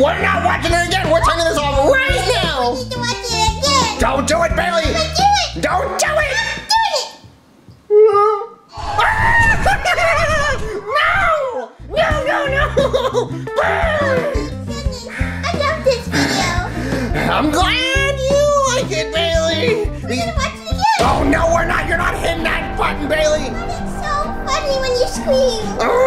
We're not watching it again. We're turning this off right now. We need to watch it again. Don't do it, Bailey. Don't do it. Don't do it. No! No, no, no! Goodness, I love this video. I'm glad you like it, Bailey! We're gonna watch it again. Oh, no, we're not! You're not hitting that button, Bailey! It's so funny when you scream. Oh,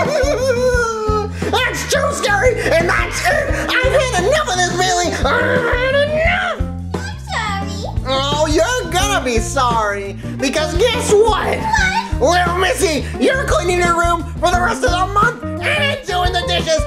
That's too scary, and that's it! I've had enough of this, Bailey! I've had enough! I'm sorry. Oh, you're gonna be sorry, because guess what? What? Little Missy, you're cleaning your room for the rest of the month and doing the dishes